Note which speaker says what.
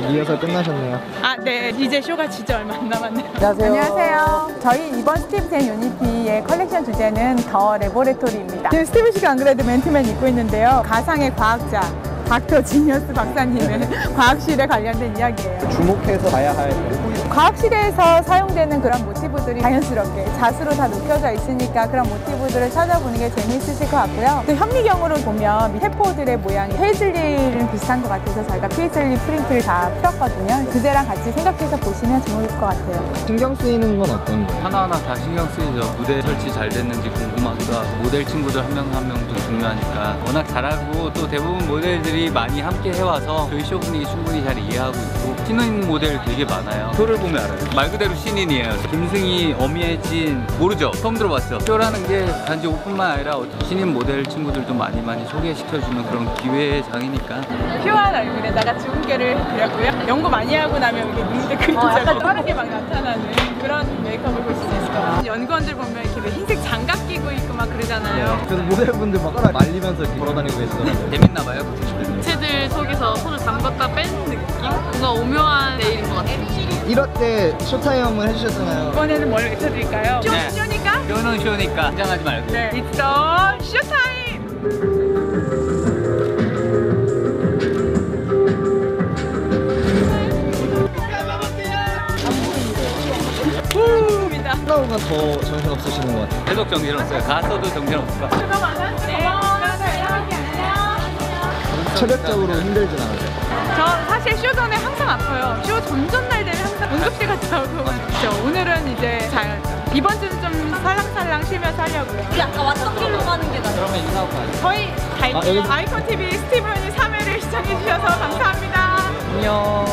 Speaker 1: 리허설 끝나셨네요.
Speaker 2: 아, 네. 이제 쇼가 진짜 얼마 안 남았네요.
Speaker 1: 안녕하세요.
Speaker 3: 안녕하세요. 저희 이번 스티브J 앤 요니P의 컬렉션 주제는 The Laboratory입니다. 지금 스티브 씨가 안 그래도 맨투맨 입고 있는데요. 가상의 과학자 Dr. Genius 박사님의 과학실에 관련된 이야기예요.
Speaker 1: 주목해서 봐야 할
Speaker 3: 과학실에서 사용되는 그런 모티브들이 자연스럽게 자수로 다 녹여져 있으니까 그런 모티브들을 찾아보는 게 재미있으실 것 같고요. 또 현미경으로 보면 세포들의 모양이 페이즐리랑 비슷한 것 같아서 저희가 페이즐리 프린트를 다 풀었거든요. 주제랑 같이 생각해서 보시면 좋을 것 같아요.
Speaker 1: 신경 쓰이는 건 어떤 거예요?
Speaker 4: 하나하나 다 신경 쓰이죠. 무대 설치 잘 됐는지 궁금 하기가 모델 친구들 한 명 한 명도 중요하니까 워낙 잘하고 또 대부분 모델들이 많이 함께 해와서 저희 쇼 분위기 충분히 잘 이해하고 있고 신인 모델 되게 많아요. 쇼를 보면 알아요. 말 그대로 신인이에요. 김승희, 엄희애진 모르죠? 처음 들어봤어. 쇼라는 게 단지 옷뿐만 아니라 신인 모델 친구들도 많이 많이 소개시켜주는 그런 기회의 장이니까
Speaker 2: pure한 얼굴에다가 주근깨를 그렸고요. 연구 많이 하고 나면 이렇게 눈대 그림자가 빠르게 막 나타나는 그런 메이크업을 볼 수 있을 것 같아요. 연구원들 보면 이렇게 왜 흰색 장갑 끼고 막 그러잖아요.
Speaker 1: 그래서 모델분들 막 따라 말리면서 이렇게 걸어다니고 계시더라고요.
Speaker 4: 재밌나 봐요.
Speaker 5: 체들 속에서 손을 담갔다 뺀 느낌? 뭔가 오묘한 네일인 것 같아요.
Speaker 1: 이럴 때 쇼타임을 해주셨잖아요.
Speaker 2: 이번에는 뭘 외쳐드릴까요? 쇼,
Speaker 4: 네.
Speaker 2: 쇼니까?
Speaker 4: 쇼는 쇼니까 긴장하지 말고.
Speaker 2: 네. It's the showtime!
Speaker 1: 하나가 더 정신 없으시는 것 같아요.
Speaker 4: 계속 정신 없어요. 갔어도 정신없을 거.
Speaker 1: 체력적으로 힘들진 않으세요?
Speaker 2: 저 사실 쇼 전에 항상 아파요. 쇼 전전날 되면 항상 응급실 갔다 오고. 그렇죠. 오늘은 이제 잘. 이번 주는 좀 살랑살랑 쉬면서 하려고요.
Speaker 5: 우리 아까 왔던 길로 가는 게 나아요.
Speaker 4: 그러면 인사하고 가요.
Speaker 2: 저희 갈게요.
Speaker 1: 아,
Speaker 2: 아이콘 TV 스티븐이 3회를 시청해 주셔서 감사합니다.
Speaker 1: 안녕.